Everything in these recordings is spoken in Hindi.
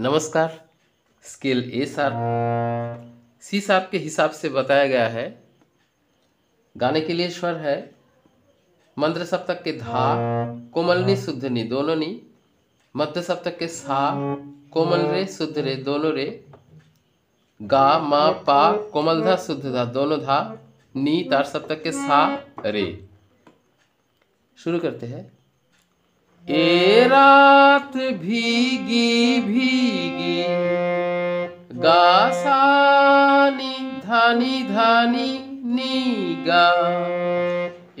नमस्कार। Scale A sharp C sharp के हिसाब से बताया गया है। गाने के लिए स्वर है। मंत्र सप्तक के धा, कोमलनी शुद्ध नी दोनों नी। मध्य सप्तक के सा कोमल रे शुद्ध रे दोनों रे। गा, मा, पा कोमल धा शुद्ध धा दोनों धा। नी, तार सप्तक के सा, रे। शुरू करते हैं। ए रात भीगी भीगी गासानी धानी धानी नीगा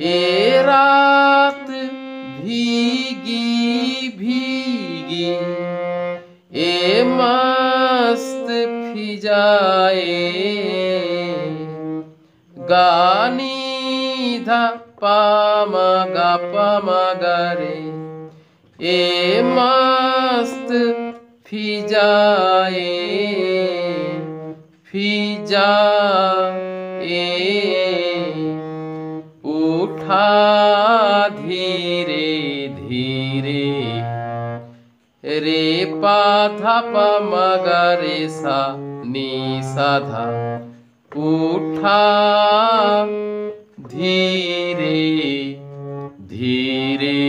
ए रात भीगी भीगी ए मस्त फिजाए गानी धा पाम गा पाम गे ए मस्त फिजाए फिजा ए, उठा धीरे धीरे। रे पाथा पमगरे सा नी उठा धीरे धीरे।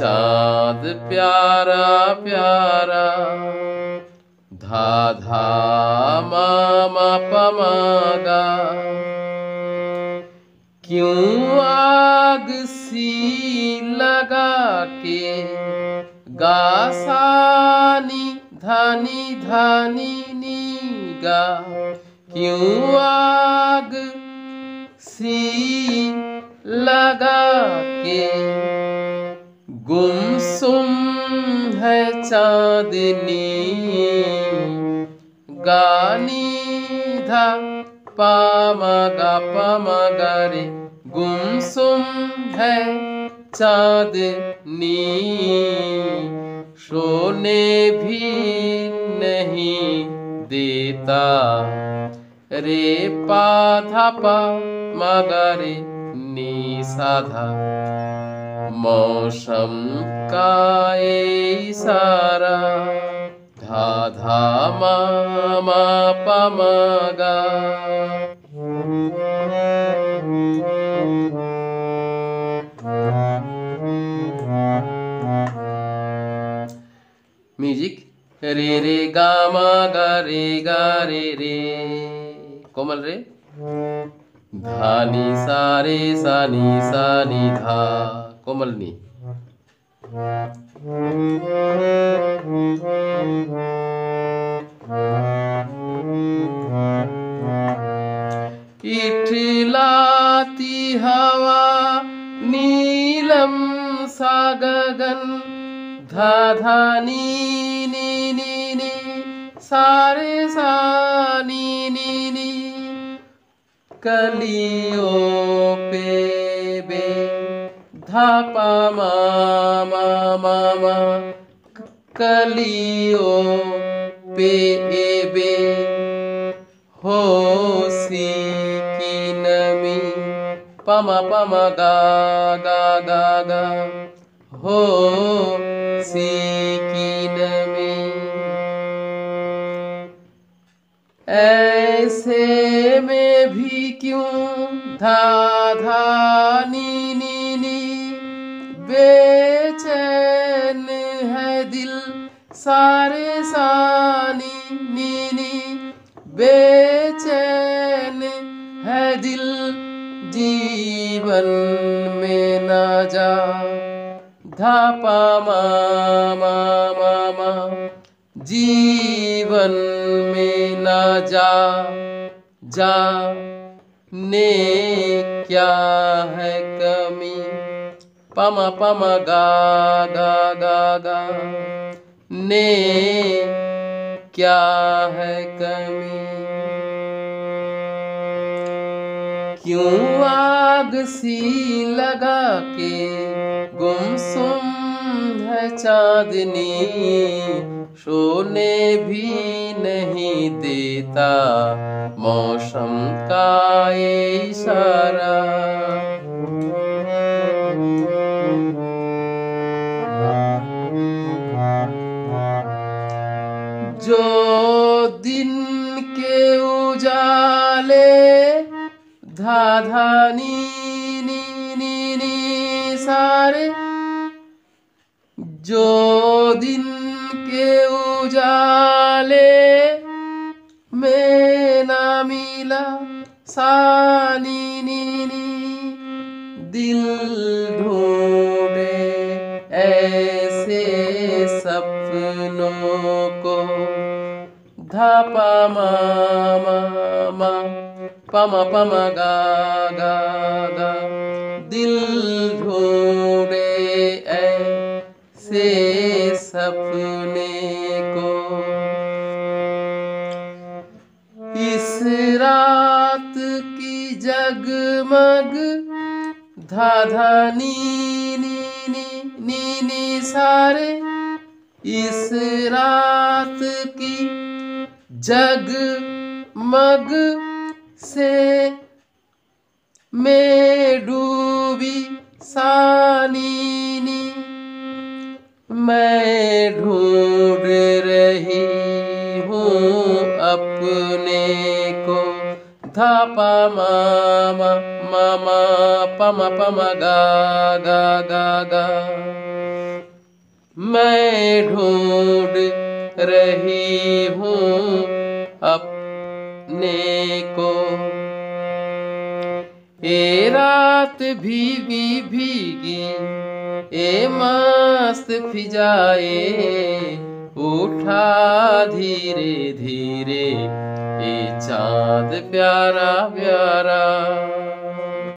चाँद प्यारा प्यारा। धा धा मामा पमागा। क्यों आग सी लगा के गासानी धानी धानी नीगा? क्यों आग सी लगा के गुमसुम है चांदनी, गानी धा पामगा पामगरे गुमसुम है चांदनी, सोने भी नहीं देता। रे पाधा पा मगरे नी साधा। मौसम का इशारा धा धा मा मा प म म्यूज़िक। रे रे गा मा गा रे गा रे रे। कोमल रे। धानी सारे सानी सानी धा। नी। इठलाती हवा नीलम सा गगन धा धा नी नी नी नी, सारे सा नी नी नी, कलियों पे बे पा मा मा मा मा कलियों पे बे होसी की नमी पम पम गा गा गा गा हो सी की नमी ऐसे में भी क्यों धा धा नी नी नी बेचैन है दिल, सारे सानी नी नी बेचैन है दिल, जीवन में ना जा। धापा मामा मा मा मा मा जीवन में ना जा। जा ने क्या है कमी? पम पम गा गा गा गा। ने क्या है कमी? क्यों आग सी लगा के गुमसुम है चांदनी? सोने भी नहीं देता मौसम का इशारा। सारे, जो दिन के उजाले में ना मिला सानी नी नी दिल ढूंढे ऐसे सपनों को। धापा मामा मा, पमा पमा, गा गा गा। दिल ढूंढे, ऐसे सपने को। इस रात की जगमग धा धा नी नी नी नी नी सारे। इस रात की जग मग से मैं डूबी सानी नी मैं ढूंढ रही हूँ अपने को। धापा मामा मामा, पमा पमा, गा गा गा गा। मैं ढूंढ रही हूँ अपने रात भीगी भीगी ए मस्त फिजाए उठा धीरे धीरे ए चाँद प्यारा प्यारा।